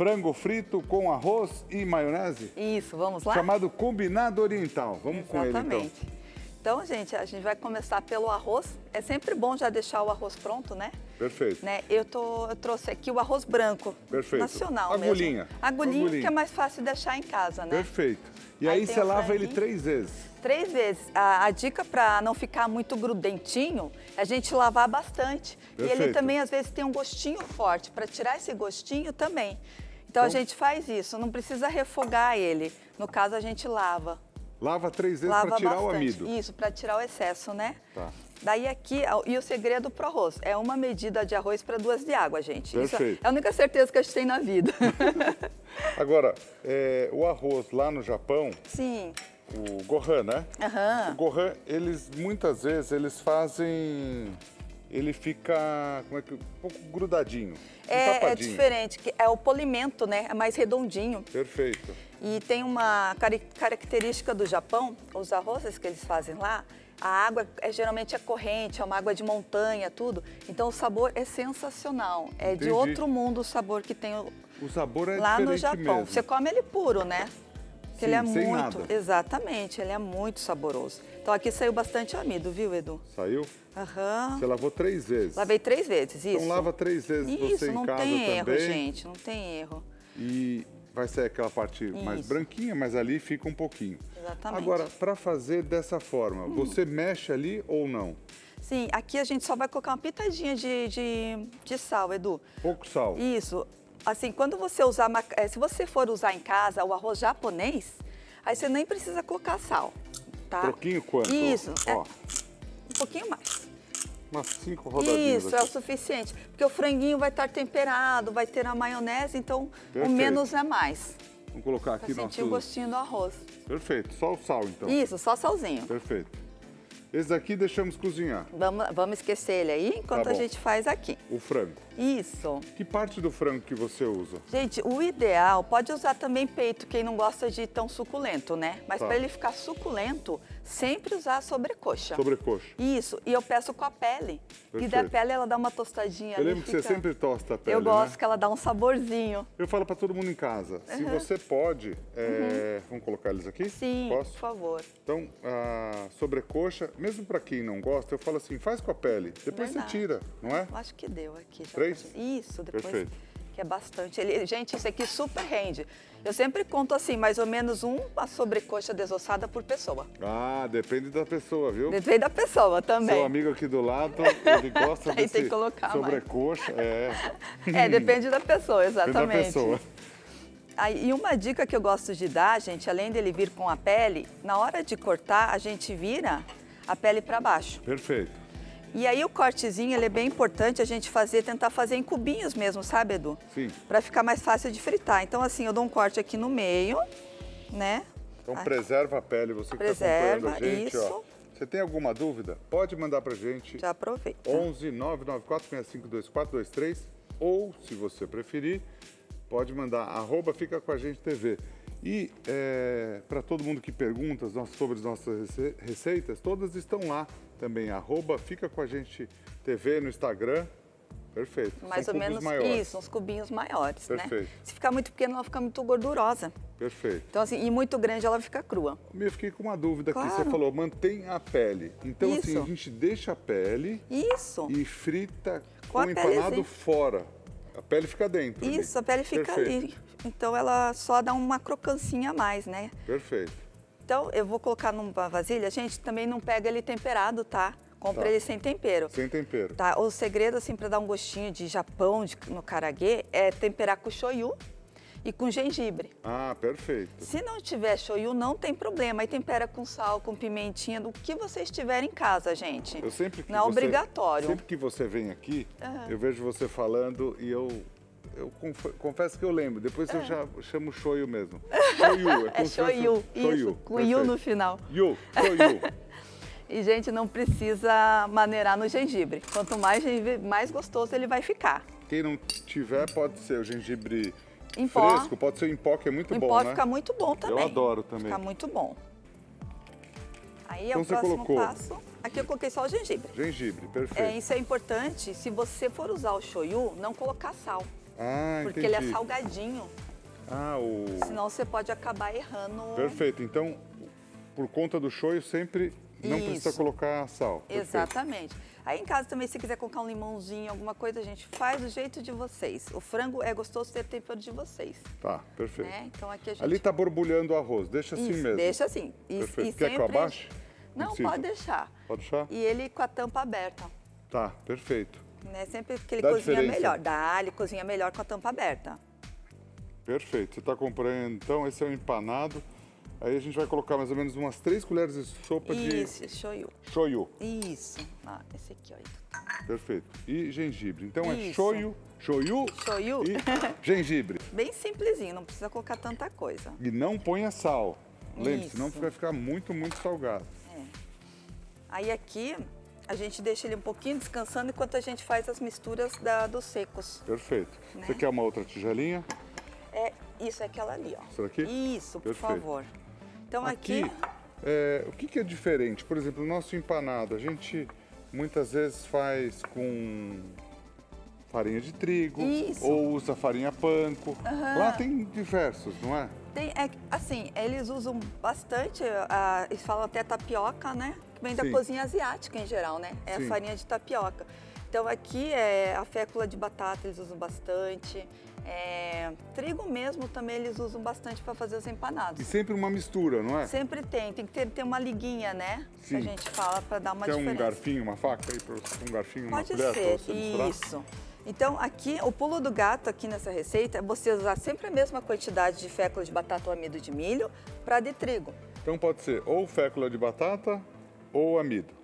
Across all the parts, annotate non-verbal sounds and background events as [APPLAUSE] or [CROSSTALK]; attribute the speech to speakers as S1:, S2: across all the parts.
S1: frango frito com arroz e maionese?
S2: Isso, vamos lá?
S1: Chamado combinado oriental. Vamos com ele então.
S2: Exatamente. Então, gente, a gente vai começar pelo arroz. É sempre bom já deixar o arroz pronto, né?
S1: Perfeito.
S2: Né? Eu, tô, eu trouxe aqui o arroz branco.
S1: Perfeito.
S2: Nacional
S1: Agulhinha.
S2: mesmo. Agulhinha,
S1: Agulhinha.
S2: que é mais fácil de deixar em casa, né?
S1: Perfeito. E
S2: Aí
S1: aí, você lava ele três vezes.
S2: Três vezes. A, a dica para não ficar muito grudentinho é a gente lavar bastante. E ele
S1: Perfeito.
S2: também, às vezes, tem um gostinho forte. Para tirar esse gostinho também. Então, a
S1: Então-
S2: gente faz isso. Não precisa refogar ele. No caso, a gente lava.
S1: Lava três vezes para tirar
S2: bastante.
S1: o amido.
S2: Isso, para tirar o excesso, né?
S1: Tá.
S2: Daí aqui, e o segredo pro arroz, é uma medida de arroz para duas de água, gente. Isso
S1: Perfeito.
S2: é a única certeza que a gente tem na vida. [LAUGHS]
S1: Agora, é, o arroz lá no Japão,
S2: Sim.
S1: o Gohan, né? O
S2: Aham.
S1: Gohan, eles muitas vezes eles fazem. Ele fica como é que, um pouco grudadinho.
S2: É, é diferente, é o polimento, né? É mais redondinho.
S1: Perfeito.
S2: E tem uma característica do Japão, os arrozes que eles fazem lá, a água é geralmente é corrente, é uma água de montanha, tudo. Então o sabor é sensacional. É
S1: Entendi.
S2: de outro mundo o sabor que tem o-
S1: O sabor é
S2: lá no Japão.
S1: mesmo.
S2: Você come ele puro, né? Que ele é
S1: Sim,
S2: muito,
S1: nada.
S2: exatamente, ele é muito saboroso. Então aqui saiu bastante amido, viu, Edu?
S1: Saiu?
S2: Aham.
S1: Você lavou três vezes.
S2: Lavei três vezes, isso.
S1: Então lava três vezes
S2: Isso,
S1: você em
S2: não
S1: casa
S2: tem erro,
S1: também.
S2: gente, não tem erro.
S1: E vai sair aquela parte mais
S2: Isso.
S1: branquinha, mas ali fica um pouquinho.
S2: Exatamente.
S1: Agora, para fazer dessa forma, você mexe ali ou não?
S2: Sim, aqui a gente só vai colocar uma pitadinha de, de, de sal, Edu.
S1: Pouco sal.
S2: Isso. Assim, quando você usar, eh, se você for usar em casa o arroz japonês, aí você nem precisa colocar sal, tá?
S1: Pouquinho quanto?
S2: Isso, é, um pouquinho mais.
S1: umas cinco rodadinhas
S2: Isso, é o
S1: aqui.
S2: suficiente. Porque o franguinho vai estar temperado, vai ter a maionese, então
S1: Perfeito.
S2: o menos é mais.
S1: Vamos colocar
S2: Pra
S1: aqui
S2: sentir o
S1: nosso...
S2: gostinho do arroz.
S1: Perfeito, só o sal então.
S2: Isso, só salzinho.
S1: Perfeito. Esse daqui deixamos cozinhar,
S2: Vamos, vamos esquecer ele aí enquanto
S1: Tá
S2: a gente faz aqui.
S1: o frango.
S2: Isso.
S1: Que parte do frango que você usa?
S2: Gente, o ideal, pode usar também peito, quem não gosta de tão suculento, né? Mas
S1: Tá.
S2: para ele ficar suculento, sempre usar a sobrecoxa.
S1: Sobrecoxa.
S2: Isso, e eu peço com a pele. E da
S1: Perfeito.
S2: pele ela dá uma tostadinha
S1: Eu lembro que você sempre tosta a pele,
S2: Eu gosto
S1: né?
S2: que ela dá um saborzinho.
S1: Eu falo para todo mundo em casa, se você pode, é, vamos colocar eles aqui?
S2: Uhum. Sim,
S1: Posso?
S2: por favor.
S1: Então, a sobrecoxa, mesmo para quem não gosta, eu falo assim, faz com a pele, depois
S2: Verdade.
S1: você tira, não é?
S2: Eu acho que deu aqui.
S1: Três?
S2: pode- Isso, depois.
S1: Perfeito.
S2: Que é bastante. Ele, gente, isso aqui super rende. Eu sempre conto assim, mais ou menos uma sobrecoxa desossada por pessoa.
S1: Ah, depende da pessoa, viu?
S2: Depende da pessoa também.
S1: Seu amigo aqui do lado, ele [LAUGHS] gosta
S2: Aí
S1: desse
S2: colocar mais.
S1: sobrecoxa, é, [LAUGHS]
S2: É, depende da pessoa,
S1: depende da
S2: exatamente.
S1: pessoa.
S2: Aí, e uma dica que eu gosto de dar, gente, além dele vir com a pele, na hora de cortar, a gente vira a pele para baixo.
S1: Perfeito.
S2: E aí o cortezinho, ele é bem importante a gente fazer, tentar fazer em cubinhos mesmo, sabe, Edu?
S1: Sim.
S2: Para ficar mais fácil de fritar. Então assim, eu dou um corte aqui no meio, né?
S1: Então
S2: Ai,
S1: preserva a pele, você que está
S2: Preserva,
S1: acompanhando a gente, ó.
S2: isso.
S1: Você tem alguma dúvida? Pode mandar pra gente.
S2: Já aproveita.
S1: 11 994 652423 ou, se você preferir, pode mandar arroba fica com a gente TV. E para todo mundo que pergunta sobre as nossas rece- receitas, todas estão lá também, arroba fica com a gente TV no Instagram. Perfeito.
S2: Mais
S1: São
S2: ou menos
S1: maiores.
S2: isso, uns cubinhos maiores,
S1: Perfeito.
S2: né? Se ficar muito pequeno, ela fica muito gordurosa.
S1: Perfeito.
S2: Então assim, e muito grande ela fica crua.
S1: Eu fiquei com uma dúvida aqui, você
S2: Claro.
S1: falou, mantém a pele. Então, assim,
S2: Isso.
S1: a gente deixa a pele
S2: Isso.
S1: e frita
S2: Com
S1: com empanado
S2: pelezinha.
S1: fora. A pele fica dentro. ali.
S2: Isso, a pele fica
S1: Perfeito.
S2: ali. Então ela só dá uma crocancinha a mais, né?
S1: Perfeito.
S2: Então eu vou colocar numa vasilha. Gente, também não pega ele temperado, tá? Compra
S1: Tá.
S2: ele sem tempero.
S1: Sem tempero.
S2: Tá? O segredo, assim, para dar um gostinho de Japão de- no karaguê é temperar com shoyu e com gengibre.
S1: Ah, perfeito.
S2: Se não tiver shoyu, não tem problema. Aí tempera com sal, com pimentinha, do que vocês tiverem em casa, gente.
S1: Eu sempre que
S2: não é
S1: você-
S2: obrigatório.
S1: Sempre que você vem aqui,
S2: Aham.
S1: eu vejo você falando e eu, eu conf- confesso que eu lembro. Depois eu já chamo shoyu mesmo. [LAUGHS] Shoyu.
S2: É
S1: fosse-
S2: shoyu, isso, com yu no final.
S1: Yu, shoyu. [LAUGHS]
S2: E, gente, não precisa maneirar no gengibre. Quanto mais gengibre, mais gostoso ele vai ficar.
S1: Quem não tiver, pode ser o gengibre
S2: Em pó.
S1: fresco, pode ser em pó, que é muito
S2: O
S1: bom,
S2: pó
S1: né?
S2: fica muito bom também.
S1: adoro também.
S2: Fica muito bom. Aí é
S1: Então
S2: o
S1: você
S2: próximo
S1: colocou.
S2: passo. Aqui eu coloquei só o gengibre.
S1: Gengibre,
S2: É,
S1: perfeito.
S2: isso é importante, se você for usar o shoyu, não colocar sal.
S1: Ah,
S2: porque
S1: entendi.
S2: ele é salgadinho.
S1: Ah, o...
S2: Senão você pode acabar errando.
S1: Perfeito. Então, por conta do shoyu, sempre não precisa
S2: Isso.
S1: colocar sal. Perfeito.
S2: Exatamente. Aí em casa também, se quiser colocar um limãozinho, alguma coisa, a gente faz do jeito de vocês. O frango é gostoso ter tempero de vocês.
S1: Tá, perfeito.
S2: Né? Então aqui a gente.
S1: Ali tá borbulhando o arroz, deixa assim
S2: Isso,
S1: mesmo.
S2: Deixa assim. E,
S1: Perfeito.
S2: e
S1: Quer que eu
S2: sempre-
S1: abaixe? Não
S2: Não,
S1: precisa.
S2: pode deixar.
S1: Pode deixar?
S2: E ele com a tampa aberta.
S1: Tá, perfeito.
S2: Né? Sempre que ele
S1: Dá
S2: cozinha
S1: diferença.
S2: melhor. Dá, ele cozinha melhor com a tampa aberta.
S1: Perfeito. Você está acompanhando, então, esse é o empanado. Aí a gente vai colocar mais ou menos umas 3 colheres de sopa
S2: Isso, shoyu.
S1: de shoyu.
S2: Isso. Ah, esse aqui, ó.
S1: Perfeito. E gengibre. Então é
S2: Isso.
S1: shoyu, shoyu,
S2: Shoyu.
S1: e [LAUGHS] gengibre.
S2: Bem simplesinho, não precisa colocar tanta coisa.
S1: E não ponha sal. Lembre-se, senão
S2: Isso.
S1: vai ficar muito, muito salgado.
S2: Aí aqui a gente deixa ele um pouquinho descansando enquanto a gente faz as misturas da- dos secos.
S1: Perfeito.
S2: Né?
S1: Você quer uma outra tigelinha?
S2: É, isso é aquela ali, ó.
S1: Essa daqui?
S2: Isso, por
S1: Perfeito.
S2: favor. Então aqui,
S1: Aqui, é, o que, que é diferente? Por exemplo, o nosso empanado, a gente muitas vezes faz com farinha de trigo
S2: Isso.
S1: ou usa farinha panko. Lá tem diversos, não é?
S2: tem, é, assim, eles usam bastante, eles falam até tapioca, né? Que vem da
S1: Sim.
S2: cozinha asiática em geral, né? É
S1: Sim.
S2: a farinha de tapioca. Então aqui é a fécula de batata, eles usam bastante. É, trigo mesmo também eles usam bastante para fazer os empanados.
S1: E sempre uma mistura, não é?
S2: Sempre tem, tem que ter, ter uma liguinha, né? Que
S1: Sim.
S2: a gente fala para dar uma
S1: um
S2: diferença.
S1: garfinho, uma faca aí, um garfinho, uma
S2: Pode
S1: colher
S2: ser,
S1: você
S2: isso. Então, aqui, o pulo do gato aqui nessa receita é você usar sempre a mesma quantidade de fécula de batata ou amido de milho para de trigo.
S1: Então pode ser ou fécula de batata ou amido.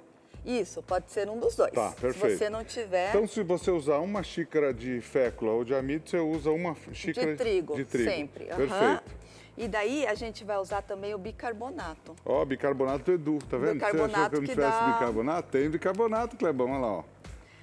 S2: Isso, pode ser um dos dois.
S1: Tá, perfeito.
S2: Se você não tiver
S1: Então se você usar uma xícara de fécula ou de amido, você usa uma xícara
S2: de trigo,
S1: de trigo.
S2: sempre. aham.
S1: Perfeito.
S2: E daí a gente vai usar também o bicarbonato.
S1: Ó, bicarbonato do Edu, tá vendo? Você achou
S2: Bicarbonato
S1: que eu não
S2: que
S1: tivesse
S2: dá-
S1: bicarbonato? Tem bicarbonato, Clebão, olha lá, ó.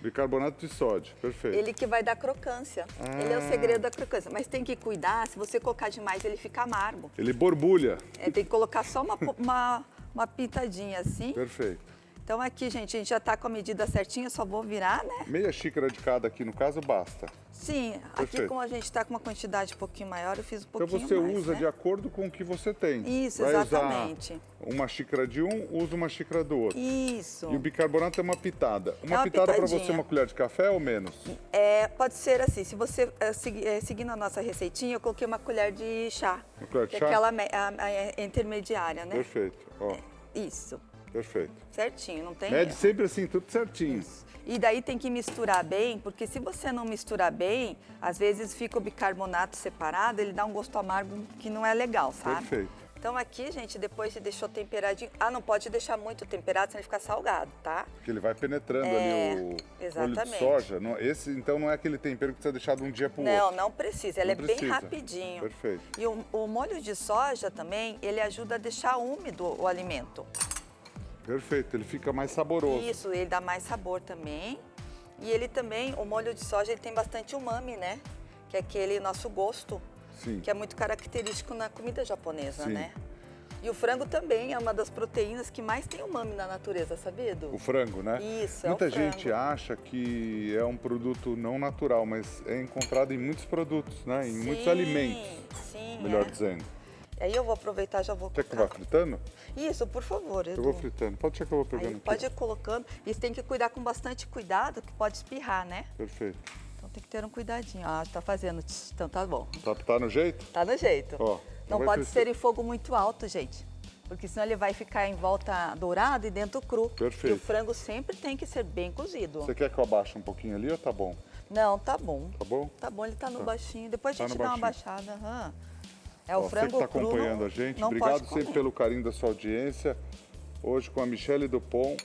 S1: Bicarbonato de sódio, perfeito.
S2: Ele que vai dar crocância. Ele é o
S1: Ah.
S2: segredo da crocância. Mas tem que cuidar, se você colocar demais, ele fica amargo.
S1: Ele borbulha.
S2: É, tem que colocar só uma, uma, uma pitadinha assim.
S1: Perfeito.
S2: Então aqui, gente, a gente já tá com a medida certinha, só vou virar, né?
S1: Meia xícara de cada aqui, no caso, basta.
S2: Sim, aqui
S1: Perfeito.
S2: como a gente tá com uma quantidade um pouquinho maior, eu fiz um
S1: Então
S2: pouquinho
S1: você
S2: mais,
S1: usa
S2: né?
S1: de acordo com o que você tem.
S2: Isso,
S1: Vai
S2: exatamente.
S1: usar uma xícara de um, usa uma xícara do outro.
S2: Isso.
S1: E o bicarbonato é uma pitada. Uma,
S2: uma
S1: pitada para você, uma colher de café ou menos?
S2: É, pode ser assim, se você é, é, seguindo a nossa receitinha, eu coloquei uma colher de chá.
S1: Uma colher de
S2: que
S1: chá?
S2: É aquela a- a- a intermediária, né?
S1: Perfeito. Ó,
S2: Isso,
S1: perfeito.
S2: certinho, não tem
S1: Mede
S2: erro.
S1: sempre assim, tudo certinho.
S2: E daí tem que misturar bem, porque se você não misturar bem, às vezes fica o bicarbonato separado, ele dá um gosto amargo que não é legal, sabe?
S1: Perfeito.
S2: Então aqui, gente, depois você deixou temperadinho. Ah, não pode deixar muito temperado, senão ele fica salgado, tá?
S1: Porque ele vai penetrando
S2: É,
S1: ali o óleo de
S2: exatamente.
S1: soja. Não- esse, então, não é aquele tempero que precisa deixar de um dia para o
S2: Não,
S1: outro.
S2: não precisa. Ele
S1: Não
S2: é bem
S1: precisa.
S2: rapidinho.
S1: Perfeito.
S2: E o, o molho de soja também, ele ajuda a deixar úmido o alimento.
S1: Perfeito, ele fica mais saboroso.
S2: Isso, ele dá mais sabor também. E ele também, o molho de soja, ele tem bastante umami, né? Que é aquele nosso gosto,
S1: Sim.
S2: que é muito característico na comida japonesa,
S1: Sim.
S2: né? E o frango também é uma das proteínas que mais tem umami na natureza, sabia, Edu?
S1: O frango, né?
S2: Isso, é
S1: Muita
S2: frango.
S1: gente acha que é um produto não natural, mas é encontrado em muitos produtos, né? Em muitos
S2: Sim,
S1: alimentos,
S2: Sim,
S1: melhor
S2: é.
S1: dizendo.
S2: Aí eu vou aproveitar, já vou
S1: Quer que vá fritando?
S2: Isso, por favor, Edu.
S1: Eu vou fritando. Pode ser que eu vou
S2: Aí
S1: pegando
S2: pode
S1: aqui.
S2: ir colocando. E tem que cuidar com bastante cuidado, que pode espirrar, né?
S1: Perfeito.
S2: Então tem que ter um cuidadinho. Ah, tá fazendo. Então tá bom.
S1: Tá, tá no jeito?
S2: Tá no jeito.
S1: Ó,
S2: Não pode
S1: crescer.
S2: ser em fogo muito alto, gente. Porque senão ele vai ficar em volta dourado e dentro cru.
S1: Perfeito.
S2: E o frango sempre tem que ser bem cozido.
S1: Você quer que eu abaixe um pouquinho ali ou tá bom?
S2: Não, tá bom.
S1: Tá bom?
S2: Tá bom, ele tá no
S1: Tá.
S2: baixinho. Depois a
S1: Tá
S2: gente
S1: no
S2: dá uma
S1: baixinho.
S2: baixada. aham. É
S1: Ó,
S2: o
S1: você
S2: frango
S1: que está
S2: cru, não-
S1: acompanhando a gente, obrigado sempre pelo carinho da sua audiência. Hoje com a Michele Dupont.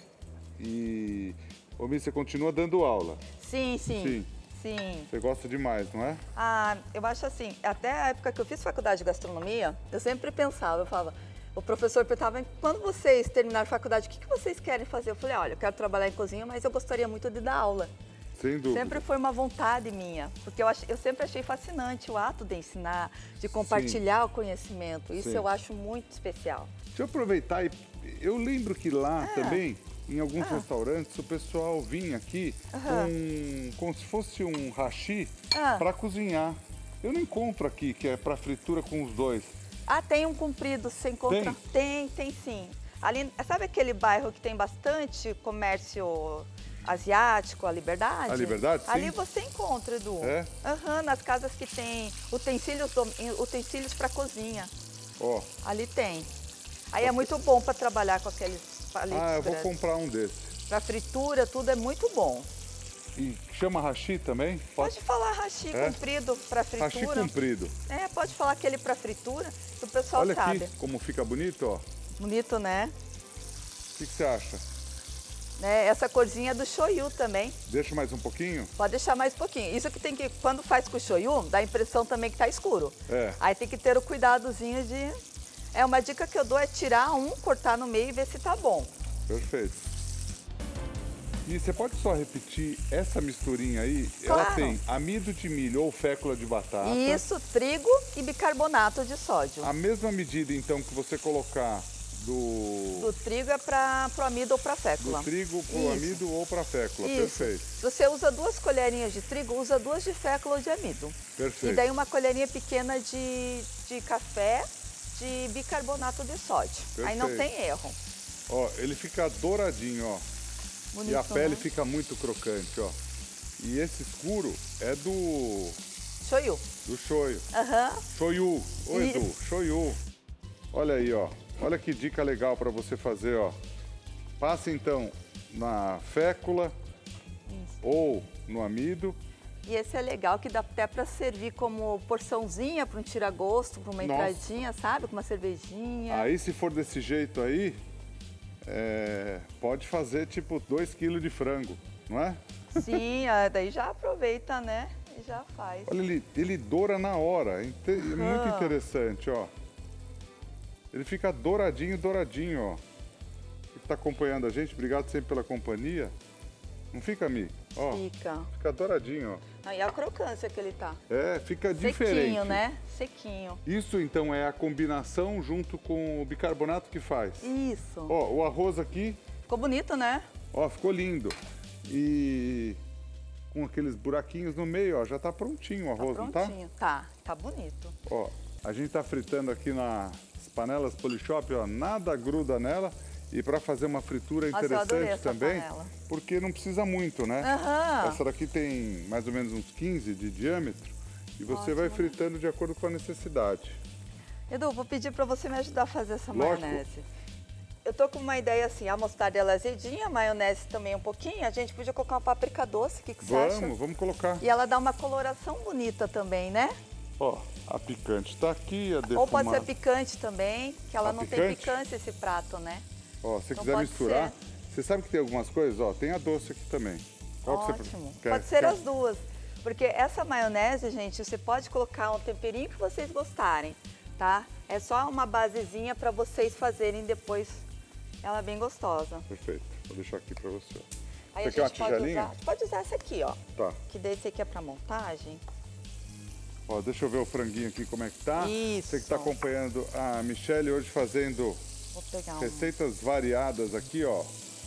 S1: E, ô Mi, você continua dando aula.
S2: Sim, sim.
S1: Sim.
S2: Sim.
S1: Você gosta demais, não é?
S2: Ah, eu acho assim, até a época que eu fiz faculdade de gastronomia, eu sempre pensava, eu falava, o professor perguntava, quando vocês terminaram a faculdade, o que, que vocês querem fazer? Eu falei, olha, eu quero trabalhar em cozinha, mas eu gostaria muito de dar aula.
S1: Sem dúvida.
S2: Sempre foi uma vontade minha, porque eu, ach- eu sempre achei fascinante o ato de ensinar, de compartilhar o conhecimento. Isso
S1: Sim.
S2: eu acho muito especial.
S1: Deixa eu aproveitar e. Eu lembro que lá
S2: Ah.
S1: também em alguns restaurantes, o pessoal vinha aqui com, como se fosse um hashi
S2: Ah.
S1: para cozinhar. Eu não encontro aqui, que é para fritura com os dois.
S2: Ah, tem um comprido, você encontra? Tem, tem, sim. Ali, sabe aquele bairro que tem bastante comércio asiático, a Liberdade?
S1: A Liberdade, sim.
S2: Ali você encontra, Edu.
S1: É?
S2: Aham, nas casas que tem utensílios, utensílios para cozinha.
S1: Ó,
S2: Ali tem. Aí é muito bom para trabalhar com aqueles palitos
S1: ah, eu vou
S2: grandes.
S1: comprar um desses.
S2: Para fritura, tudo é muito bom.
S1: E chama hashi também?
S2: Pode falar hashi
S1: É?
S2: comprido para
S1: Hashi
S2: fritura.
S1: comprido.
S2: É, pode falar aquele para fritura, que o pessoal
S1: Olha
S2: sabe.
S1: aqui como fica bonito, ó.
S2: Bonito, né?
S1: O que, que você acha?
S2: Né? Essa corzinha é do shoyu também.
S1: Deixa mais um pouquinho?
S2: Pode deixar mais um pouquinho. Isso que tem que, quando faz com o shoyu, dá a impressão também que tá escuro.
S1: É.
S2: Aí tem que ter o cuidadozinho de... É, uma dica que eu dou é tirar um, cortar no meio e ver se tá bom.
S1: Perfeito. E você pode só repetir essa misturinha aí? Ela
S2: Claro.
S1: tem amido de milho ou fécula de batata.
S2: Isso, trigo e bicarbonato de sódio.
S1: A mesma medida, então, que você colocar do,
S2: Do trigo é para o amido ou para
S1: do
S2: fécula.
S1: trigo pro
S2: Isso.
S1: amido ou pra fécula.
S2: Isso.
S1: Perfeito.
S2: Se você usa duas colherinhas de trigo, usa duas de fécula ou de amido.
S1: Perfeito.
S2: E daí uma colherinha pequena de, de café de bicarbonato de sódio. Aí não
S1: Perfeito.
S2: tem erro.
S1: Ó, ele fica douradinho, ó.
S2: Bonito,
S1: e a pele
S2: né?
S1: fica muito crocante, ó. E esse escuro é do,
S2: Shoyu.
S1: do shoyu.
S2: Aham.
S1: Shoyu. Ô,
S2: Isso.
S1: Edu, shoyu. Olha aí, ó. Olha que dica legal para você fazer, ó. Passa então na fécula ou no amido.
S2: E esse é legal que dá até para servir como porçãozinha para um tira-gosto, para uma
S1: Nossa.
S2: entradinha, sabe? Com uma cervejinha.
S1: Aí, se for desse jeito aí, é, pode fazer tipo 2 kg de frango, não é?
S2: Sim, ah, daí já aproveita, né? E já faz.
S1: Olha, ele, ele doura na hora. É é muito interessante, ó. Ele fica douradinho, douradinho, ó. Você que está acompanhando a gente, obrigado sempre pela companhia. Não fica, Mi? Ó,
S2: Fica.
S1: fica douradinho, ó.
S2: Aí a crocância que ele tá.
S1: É, fica diferente.
S2: Sequinho, né? Sequinho.
S1: Isso então é a combinação junto com o bicarbonato que faz.
S2: Isso.
S1: Ó, o arroz aqui,
S2: Ficou bonito, né?
S1: ó, ficou lindo. E com aqueles buraquinhos no meio, ó, já tá prontinho o
S2: Tá
S1: arroz, não tá?
S2: prontinho. Tá, tá bonito.
S1: Ó, a gente tá fritando aqui nas panelas Polishop, ó, nada gruda nela. E para fazer uma fritura interessante
S2: essa
S1: também,
S2: panela.
S1: porque não precisa muito, né?
S2: Aham.
S1: Essa daqui tem mais ou menos uns 15 de diâmetro e você vai fritando de acordo com a necessidade.
S2: Edu, vou pedir para você me ajudar a fazer essa
S1: Lógico.
S2: maionese. Eu tô com uma ideia assim, a mostarda ela é azedinha, a maionese também um pouquinho. A gente podia colocar uma páprica doce, o que, que você acha?
S1: Vamos, vamos colocar.
S2: E ela dá uma coloração bonita também, né?
S1: Ó, a picante tá aqui, a defumada.
S2: Ou pode ser picante também, que ela
S1: A
S2: não
S1: picante?
S2: tem picância esse prato, né?
S1: Ó, se você
S2: Então
S1: quiser misturar, você sabe que tem algumas coisas, ó, tem a doce aqui também. Qual
S2: Ótimo.
S1: quer?
S2: Pode ser
S1: Quer?
S2: as duas. Porque essa maionese, gente, você pode colocar um temperinho que vocês gostarem, tá? É só uma basezinha para vocês fazerem depois. Ela é bem gostosa.
S1: Perfeito. Vou deixar aqui pra você.
S2: Aí
S1: Você
S2: a
S1: quer uma
S2: gente pode
S1: tigelinha?
S2: usar, pode usar essa aqui, ó.
S1: Tá.
S2: Que daí esse aqui é para montagem.
S1: Ó, deixa eu ver o franguinho aqui como é que tá.
S2: Isso.
S1: Você que tá acompanhando a Michelle hoje fazendo
S2: um.
S1: receitas variadas aqui, ó.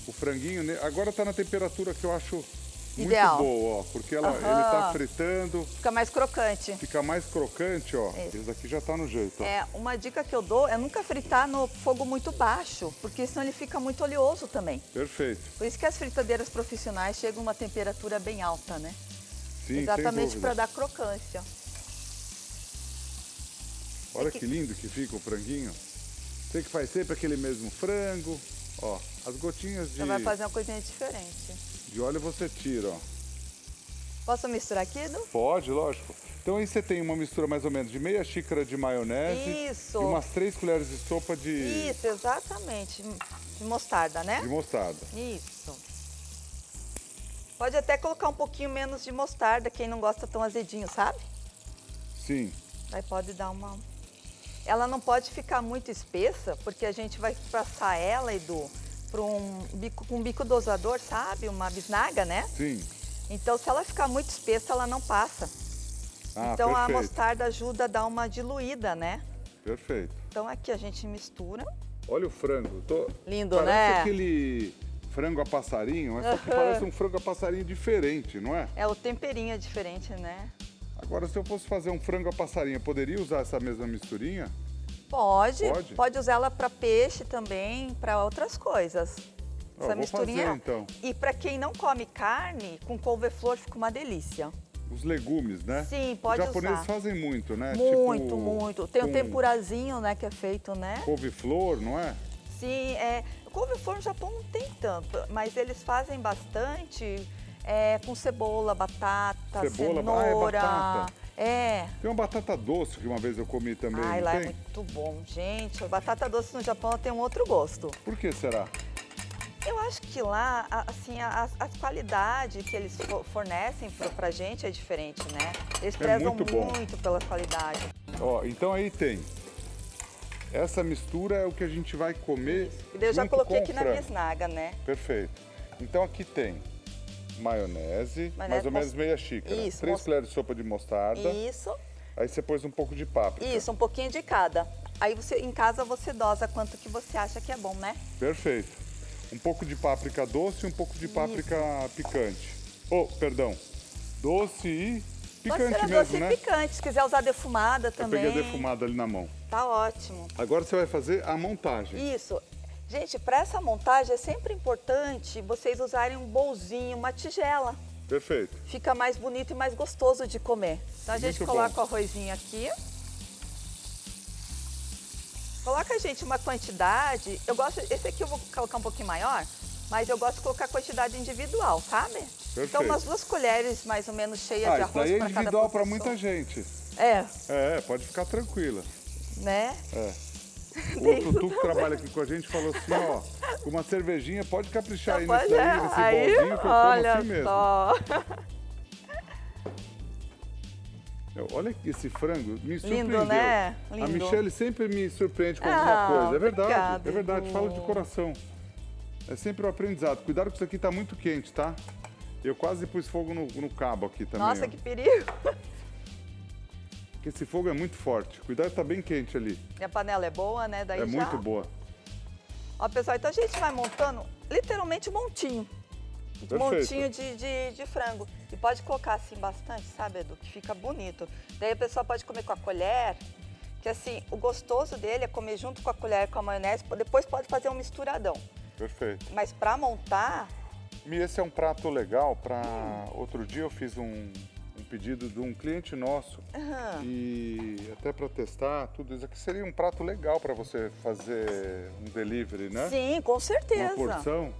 S1: O franguinho, ne- agora tá na temperatura que eu acho muito
S2: Ideal.
S1: boa, ó. Porque ela, ele tá fritando,
S2: Fica mais crocante.
S1: fica mais crocante, ó.
S2: Isso.
S1: Esse daqui já tá no jeito, ó.
S2: É, uma dica que eu dou é nunca fritar no fogo muito baixo, porque senão ele fica muito oleoso também.
S1: Perfeito.
S2: Por isso que as fritadeiras profissionais chegam a uma temperatura bem alta, né?
S1: Sim,
S2: Exatamente para dar crocância.
S1: Olha
S2: que-
S1: que lindo que fica o franguinho. Você que faz sempre aquele mesmo frango. Ó, as gotinhas de,
S2: Você vai fazer uma coisinha diferente.
S1: de óleo você tira, ó.
S2: Posso misturar aqui, Edu?
S1: Pode, lógico. Então aí você tem uma mistura mais ou menos de meia xícara de maionese
S2: Isso.
S1: e umas três colheres de sopa de,
S2: Isso, exatamente. De mostarda, né?
S1: de mostarda.
S2: Isso. Pode até colocar um pouquinho menos de mostarda, quem não gosta tão azedinho, sabe?
S1: Sim,
S2: Aí pode dar uma... Ela não pode ficar muito espessa, porque a gente vai passar ela, Edu, para um bico, um bico dosador, sabe? Uma bisnaga, né?
S1: sim.
S2: Então, se ela ficar muito espessa, ela não passa.
S1: Ah,
S2: então, a
S1: perfeito.
S2: mostarda ajuda a dar uma diluída, né?
S1: Perfeito.
S2: Então, aqui a gente mistura.
S1: Olha o frango. Tô...
S2: Lindo,
S1: Parece
S2: né?
S1: aquele frango a passarinho, mas só que [LAUGHS] parece um frango a passarinho diferente, não é?
S2: É, o temperinho é diferente, né?
S1: Agora, se eu fosse fazer um frango a passarinho, eu poderia usar essa mesma misturinha?
S2: Pode.
S1: Pode?
S2: Pode usar ela para peixe também, para outras coisas.
S1: Ó,
S2: Essa
S1: vou
S2: misturinha.
S1: fazer, então.
S2: E para quem não come carne, com couve-flor fica uma delícia.
S1: Os legumes, né?
S2: Sim, pode
S1: Os japoneses
S2: usar.
S1: fazem muito, né?
S2: Muito,
S1: Tipo,
S2: muito. Tem o
S1: com
S2: tempurazinho, né, que é feito, né?
S1: Couve-flor, não é?
S2: Sim, é, couve-flor no Japão não tem tanto, mas eles fazem bastante é, com cebola, batata,
S1: Cebola, ah, é
S2: cenoura.
S1: batata.
S2: É.
S1: Tem uma batata doce que uma vez eu comi também,
S2: Ai, lá
S1: tem?
S2: é muito bom. Gente, a batata doce no Japão tem um outro gosto.
S1: Por que será?
S2: Eu acho que lá, assim, a, a qualidade que eles fo- fornecem pra, pra gente é diferente, né? Eles
S1: É
S2: prezam
S1: muito
S2: muito pela qualidade.
S1: Ó, então aí tem. Essa mistura é o que a gente vai comer
S2: E daí eu já coloquei aqui
S1: o
S2: na
S1: frango.
S2: bisnaga, né?
S1: Perfeito. Então aqui tem maionese, mais
S2: Maionese,
S1: ou menos meia xícara.
S2: Isso,
S1: Três
S2: mos-
S1: colheres de sopa de mostarda.
S2: Isso,
S1: Aí você pôs um pouco de páprica.
S2: isso, um pouquinho de cada. Aí você, em casa você dosa quanto que você acha que é bom, né?
S1: Perfeito. Um pouco de páprica doce e um pouco de páprica picante. Oh, perdão. Doce e
S2: Pode
S1: picante
S2: ser
S1: mesmo,
S2: doce
S1: né?
S2: e picante, se quiser usar defumada
S1: Eu
S2: também.
S1: peguei defumado ali na mão.
S2: Tá ótimo.
S1: Agora você vai fazer a montagem.
S2: Isso. Gente, para essa montagem é sempre importante vocês usarem um bolzinho, uma tigela.
S1: Perfeito.
S2: Fica mais bonito e mais gostoso de comer. Então a gente
S1: Muito
S2: coloca
S1: bom.
S2: o arrozinho aqui. Coloca, gente, uma quantidade. Eu gosto, esse aqui eu vou colocar um pouquinho maior, mas eu gosto de colocar quantidade individual, sabe? Então umas duas colheres mais ou menos cheias
S1: Ah,
S2: de arroz
S1: é
S2: para cada
S1: individual para
S2: pessoa.
S1: muita gente.
S2: É,
S1: É, pode ficar tranquila.
S2: né?
S1: É. O outro Tuco que trabalha aqui com a gente falou assim, ó, com uma cervejinha pode caprichar aí
S2: Pois
S1: nesse,
S2: é,
S1: aí, nesse
S2: aí,
S1: bolzinho que eu
S2: olha
S1: como assim mesmo.
S2: só.
S1: Olha esse frango, me surpreendeu.
S2: né?
S1: A
S2: Lindo.
S1: Michelle sempre me surpreende com
S2: Ah,
S1: alguma coisa. É verdade,
S2: obrigada,
S1: é verdade,
S2: Edu.
S1: fala de coração. É sempre o aprendizado. Cuidado que isso aqui tá muito quente, tá? Eu quase pus fogo no, no cabo aqui também.
S2: Nossa,
S1: ó.
S2: que perigo.
S1: Porque esse fogo é muito forte. Cuidado, tá bem quente ali.
S2: Minha panela é boa, né? Daí
S1: é
S2: já...
S1: muito boa.
S2: Ó, pessoal, então a gente vai montando literalmente um montinho. Um
S1: Perfeito.
S2: montinho de, de, de frango. E pode colocar assim bastante, sabe, Edu? Que fica bonito. Daí a pessoa pode comer com a colher. Que assim, o gostoso dele é comer junto com a colher com a maionese. Depois pode fazer um misturadão.
S1: Perfeito.
S2: Mas pra montar,
S1: Mi, esse é um prato legal para. Outro dia eu fiz um, um pedido de um cliente nosso
S2: aham,
S1: e até para testar tudo isso aqui seria um prato legal para você fazer um delivery, né?
S2: sim, com certeza.
S1: Uma porção.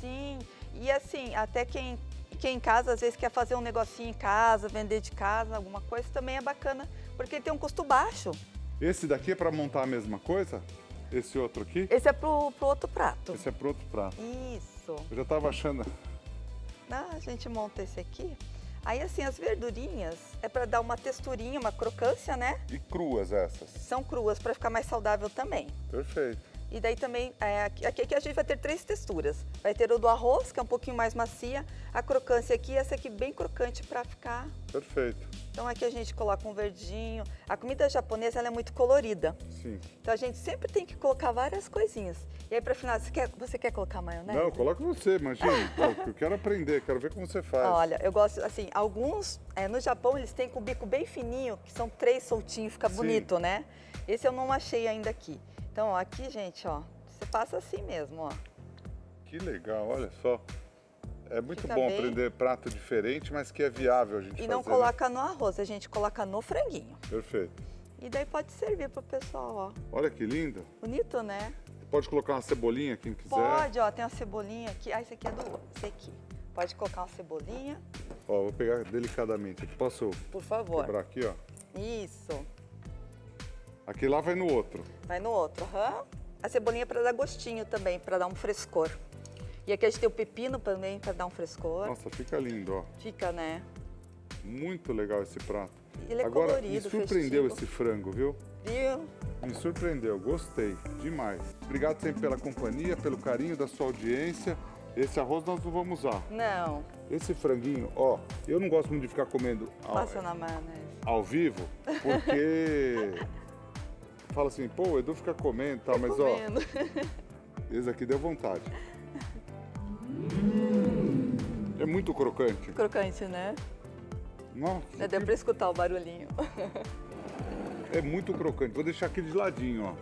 S2: Sim, e assim, até quem, quem em casa às vezes quer fazer um negocinho em casa, vender de casa, alguma coisa, também é bacana, porque tem um custo baixo.
S1: Esse daqui é para montar a mesma coisa? Esse outro aqui?
S2: Esse é pro, pro outro prato.
S1: Esse é para outro prato.
S2: Isso.
S1: Eu já estava achando.
S2: Ah, a gente monta esse aqui. Aí assim, as verdurinhas é para dar uma texturinha, uma crocância, né?
S1: E cruas essas.
S2: São cruas para ficar mais saudável também.
S1: Perfeito.
S2: E daí também, é, aqui, aqui a gente vai ter três texturas. Vai ter o do arroz, que é um pouquinho mais macia, a crocância aqui, essa aqui bem crocante para ficar
S1: Perfeito.
S2: Então aqui a gente coloca um verdinho. A comida japonesa ela é muito colorida.
S1: Sim.
S2: Então a gente sempre tem que colocar várias coisinhas. E aí para final, você quer, você quer colocar maionese?
S1: Não, coloca você, imagina. Pô, eu quero aprender, quero ver como você faz.
S2: Olha, eu gosto, assim, alguns, é, no Japão eles têm com o bico bem fininho, que são três soltinhos, fica
S1: Sim.
S2: bonito, né? Esse eu não achei ainda aqui. Então, ó, aqui, gente, ó, você passa assim mesmo, ó.
S1: Que legal, olha só. É muito
S2: Fica
S1: bom
S2: bem.
S1: aprender prato diferente, mas que é viável a gente
S2: E
S1: fazer.
S2: não
S1: né?
S2: coloca no arroz, a gente coloca no franguinho.
S1: Perfeito.
S2: E daí pode servir pro pessoal, ó.
S1: Olha que lindo.
S2: Bonito, né?
S1: Pode colocar uma cebolinha, quem quiser.
S2: Pode, ó, tem uma cebolinha aqui. Ah, esse aqui é do esse aqui. Pode colocar uma cebolinha,
S1: Ó, vou pegar delicadamente. Posso
S2: por favor.
S1: quebrar aqui, ó?
S2: Isso.
S1: Aqui lá vai no outro.
S2: Vai no outro, aham. A cebolinha para dar gostinho também, para dar um frescor. E aqui a gente tem o pepino também para dar um frescor.
S1: Nossa, fica lindo, ó.
S2: Fica, né?
S1: Muito legal esse prato.
S2: Ele é
S1: Agora,
S2: colorido,
S1: me surpreendeu
S2: festivo.
S1: esse frango, viu?
S2: Viu?
S1: Me surpreendeu, gostei demais. Obrigado sempre pela companhia, pelo carinho da sua audiência. Esse arroz nós não vamos usar.
S2: Não,
S1: Esse franguinho, ó, eu não gosto muito de ficar comendo ao,
S2: passa na maionese.
S1: ao vivo, porque [LAUGHS] fala assim, pô, o Edu fica comendo e tal, mas
S2: comendo. ó. [LAUGHS]
S1: Esse aqui deu vontade. É muito crocante.
S2: Crocante, né?
S1: Nossa.
S2: Já deu
S1: que...
S2: pra escutar o barulhinho. [LAUGHS]
S1: É muito crocante. Vou deixar aqui de ladinho, ó.